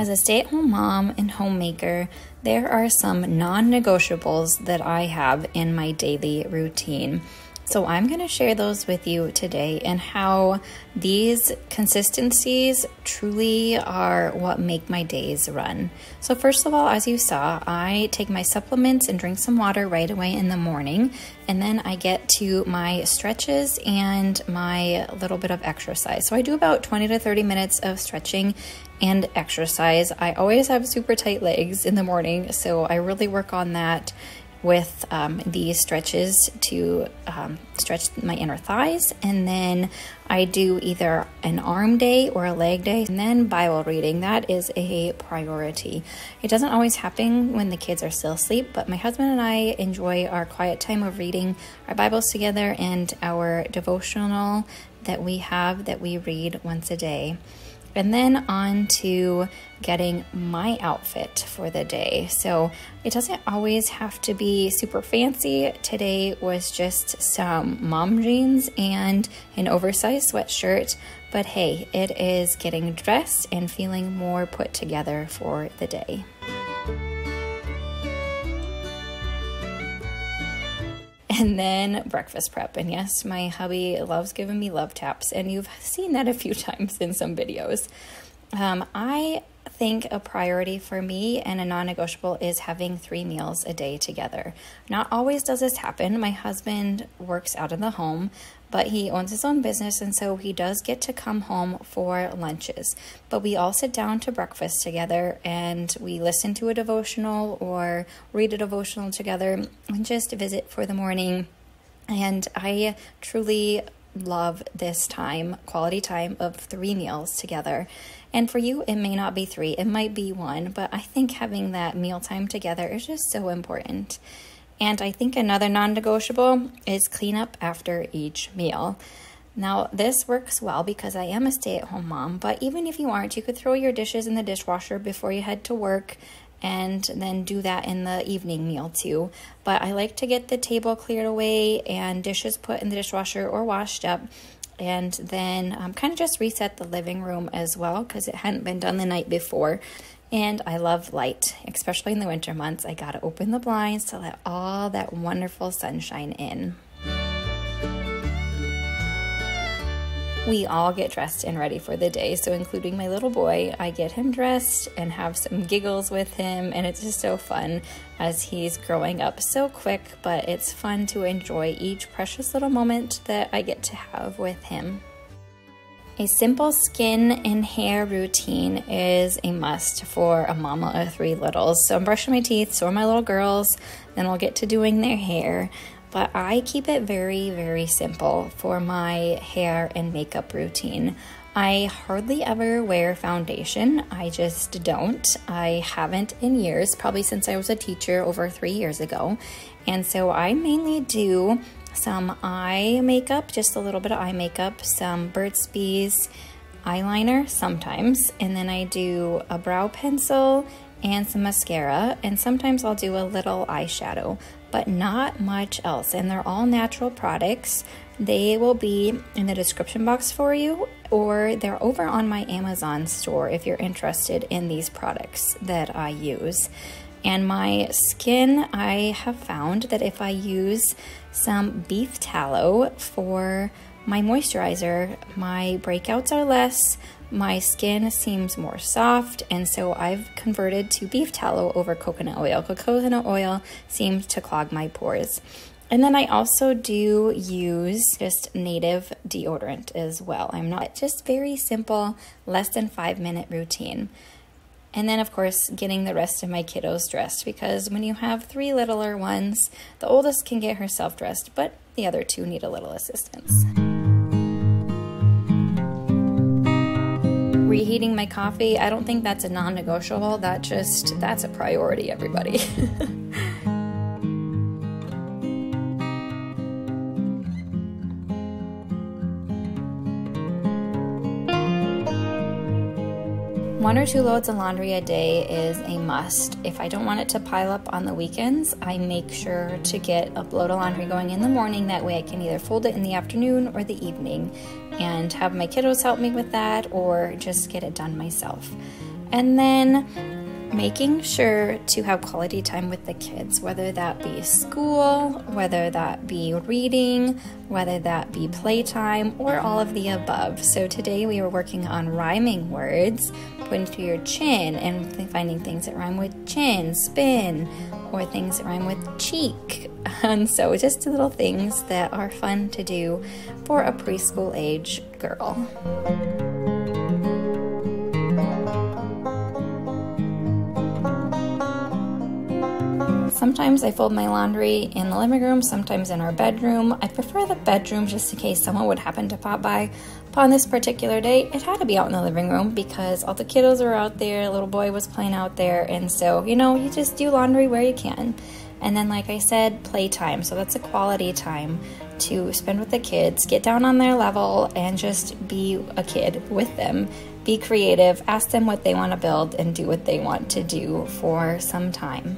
As a stay at home mom and homemaker, there are some non negotiables that I have in my daily routine. So I'm going to share those with you today and how these consistencies truly are what make my days run. So first of all, as you saw, I take my supplements and drink some water right away in the morning. And then I get to my stretches and my little bit of exercise. So I do about 20 to 30 minutes of stretching and exercise. I always have super tight legs in the morning, so I really work on that with um, these stretches to um, stretch my inner thighs. And then I do either an arm day or a leg day. And then Bible reading. That is a priority. It doesn't always happen when the kids are still asleep, but my husband and I enjoy our quiet time of reading our Bibles together and our devotional that we have that we read once a day. And then on to getting my outfit for the day. So it doesn't always have to be super fancy. Today was just some mom jeans and an oversized sweatshirt. But hey, it is getting dressed and feeling more put together for the day. And then breakfast prep. And yes, my hubby loves giving me love taps, and you've seen that a few times in some videos. Um, I think a priority for me and a non negotiable is having three meals a day together. Not always does this happen. My husband works out of the home, but he owns his own business and so he does get to come home for lunches. But we all sit down to breakfast together and we listen to a devotional or read a devotional together and just visit for the morning. And I truly love this time, quality time of three meals together. And for you, it may not be three, it might be one, but I think having that mealtime together is just so important. And I think another non negotiable is clean up after each meal. Now, this works well because I am a stay at home mom, but even if you aren't, you could throw your dishes in the dishwasher before you head to work and then do that in the evening meal too. But I like to get the table cleared away and dishes put in the dishwasher or washed up and then um, kind of just reset the living room as well because it hadn't been done the night before. And I love light, especially in the winter months. I got to open the blinds to let all that wonderful sunshine in. we all get dressed and ready for the day. So, including my little boy, I get him dressed and have some giggles with him, and it's just so fun as he's growing up so quick. But it's fun to enjoy each precious little moment that I get to have with him. A simple skin and hair routine is a must for a mama of three littles. So I'm brushing my teeth, so are my little girls, then I'll get to doing their hair but I keep it very, very simple for my hair and makeup routine. I hardly ever wear foundation. I just don't. I haven't in years, probably since I was a teacher over three years ago. And so I mainly do some eye makeup, just a little bit of eye makeup, some Burt's Bees eyeliner sometimes, and then I do a brow pencil and some mascara, and sometimes I'll do a little eyeshadow but not much else. And they're all natural products. They will be in the description box for you, or they're over on my Amazon store if you're interested in these products that I use. And my skin, I have found that if I use some beef tallow for my moisturizer, my breakouts are less, my skin seems more soft, and so I've converted to beef tallow over coconut oil. Coconut oil seems to clog my pores. And then I also do use just native deodorant as well. I'm not just very simple, less than five minute routine. And then, of course, getting the rest of my kiddos dressed because when you have three littler ones, the oldest can get herself dressed, but the other two need a little assistance. reheating my coffee, I don't think that's a non-negotiable. That just, that's a priority, everybody. One or two loads of laundry a day is a must. If I don't want it to pile up on the weekends, I make sure to get a load of laundry going in the morning. That way I can either fold it in the afternoon or the evening and have my kiddos help me with that or just get it done myself. And then making sure to have quality time with the kids, whether that be school, whether that be reading, whether that be playtime, or all of the above. So today we were working on rhyming words, pointing to your chin and finding things that rhyme with chin, spin, or things that rhyme with cheek. And so just little things that are fun to do for a preschool age girl. Sometimes I fold my laundry in the living room, sometimes in our bedroom. I prefer the bedroom just in case someone would happen to pop by. Upon this particular day, it had to be out in the living room because all the kiddos were out there, little boy was playing out there, and so, you know, you just do laundry where you can. And then, like I said, playtime. So that's a quality time to spend with the kids, get down on their level, and just be a kid with them. Be creative, ask them what they want to build, and do what they want to do for some time.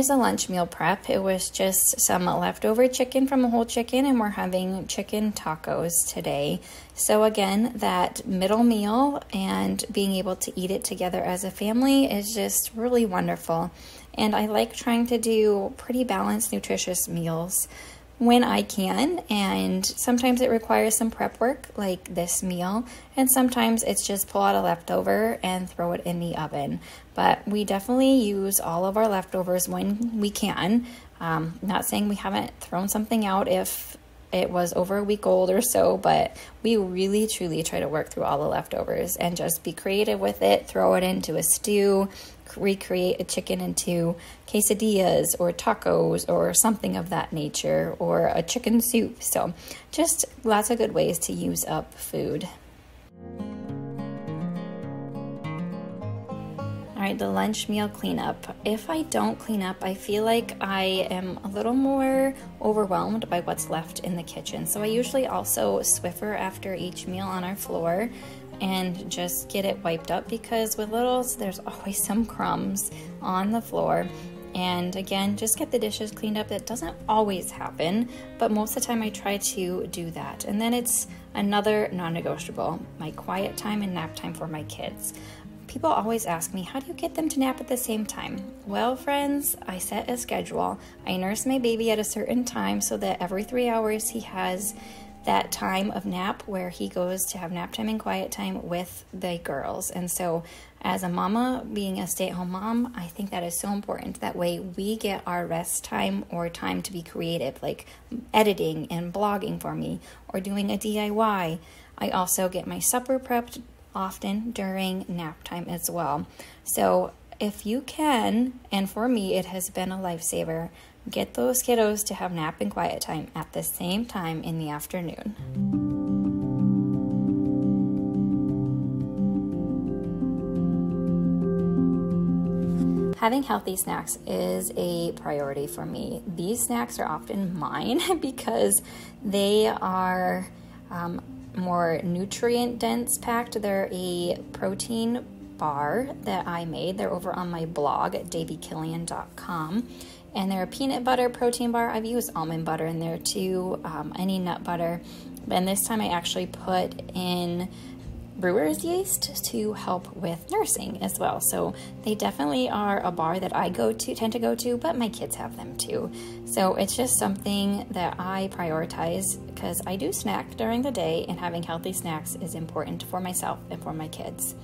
Here's a lunch meal prep. It was just some leftover chicken from a whole chicken, and we're having chicken tacos today. So, again, that middle meal and being able to eat it together as a family is just really wonderful. And I like trying to do pretty balanced, nutritious meals when I can. And sometimes it requires some prep work, like this meal. And sometimes it's just pull out a leftover and throw it in the oven. But we definitely use all of our leftovers when we can. Um, not saying we haven't thrown something out if it was over a week old or so, but we really truly try to work through all the leftovers and just be creative with it, throw it into a stew, recreate a chicken into quesadillas or tacos or something of that nature or a chicken soup. So, just lots of good ways to use up food. All right, the lunch meal cleanup. If I don't clean up, I feel like I am a little more overwhelmed by what's left in the kitchen. So I usually also Swiffer after each meal on our floor and just get it wiped up because with littles, there's always some crumbs on the floor. And again, just get the dishes cleaned up. That doesn't always happen, but most of the time I try to do that. And then it's another non negotiable my quiet time and nap time for my kids. People always ask me, how do you get them to nap at the same time? Well, friends, I set a schedule. I nurse my baby at a certain time so that every three hours he has that time of nap where he goes to have nap time and quiet time with the girls. And so, as a mama, being a stay at home mom, I think that is so important. That way, we get our rest time or time to be creative, like editing and blogging for me or doing a DIY. I also get my supper prepped often during nap time as well. So, if you can, and for me, it has been a lifesaver Get those kiddos to have nap and quiet time at the same time in the afternoon. Having healthy snacks is a priority for me. These snacks are often mine because they are um, more nutrient dense packed. They're a protein bar that I made. They're over on my blog at daveekilian.com and they're a peanut butter protein bar. I've used almond butter in there too, um, any nut butter. And this time I actually put in brewer's yeast to help with nursing as well. So they definitely are a bar that I go to, tend to go to, but my kids have them too. So it's just something that I prioritize because I do snack during the day and having healthy snacks is important for myself and for my kids.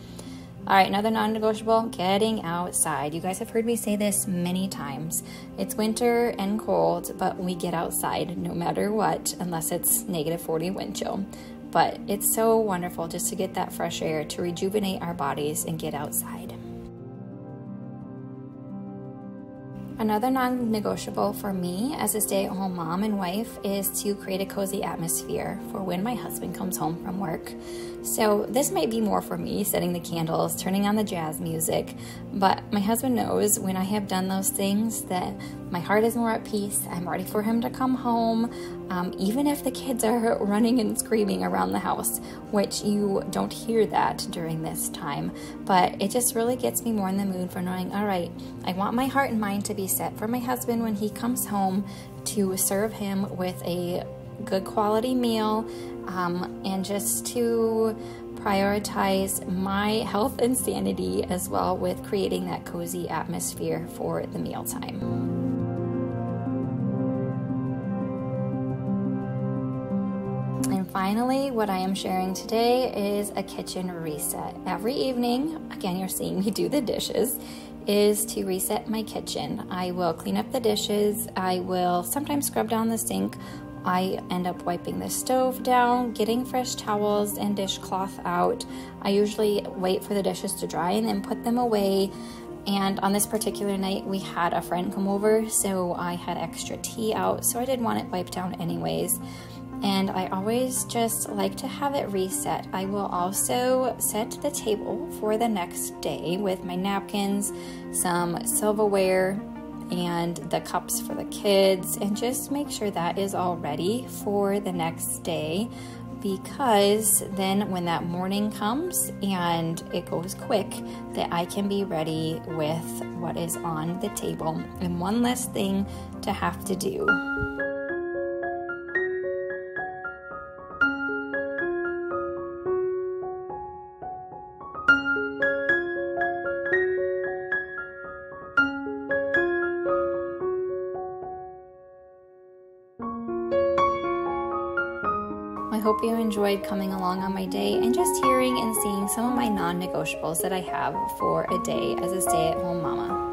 All right, another non negotiable getting outside. You guys have heard me say this many times. It's winter and cold, but we get outside no matter what, unless it's negative 40 wind chill. But it's so wonderful just to get that fresh air, to rejuvenate our bodies and get outside. Another non negotiable for me as a stay at home mom and wife is to create a cozy atmosphere for when my husband comes home from work. So, this might be more for me setting the candles, turning on the jazz music, but my husband knows when I have done those things that my heart is more at peace. I'm ready for him to come home, um, even if the kids are running and screaming around the house, which you don't hear that during this time. But it just really gets me more in the mood for knowing, all right, I want my heart and mind to be set for my husband when he comes home to serve him with a good quality meal um, and just to prioritize my health and sanity as well with creating that cozy atmosphere for the mealtime. Finally, what I am sharing today is a kitchen reset. Every evening, again, you're seeing me do the dishes, is to reset my kitchen. I will clean up the dishes. I will sometimes scrub down the sink I end up wiping the stove down, getting fresh towels and dishcloth out. I usually wait for the dishes to dry and then put them away. And on this particular night, we had a friend come over, so I had extra tea out, so I did want it wiped down anyways. And I always just like to have it reset. I will also set the table for the next day with my napkins, some silverware, and the cups for the kids and just make sure that is all ready for the next day because then when that morning comes and it goes quick that I can be ready with what is on the table and one less thing to have to do. I hope you enjoyed coming along on my day and just hearing and seeing some of my non negotiables that I have for a day as a stay at home mama.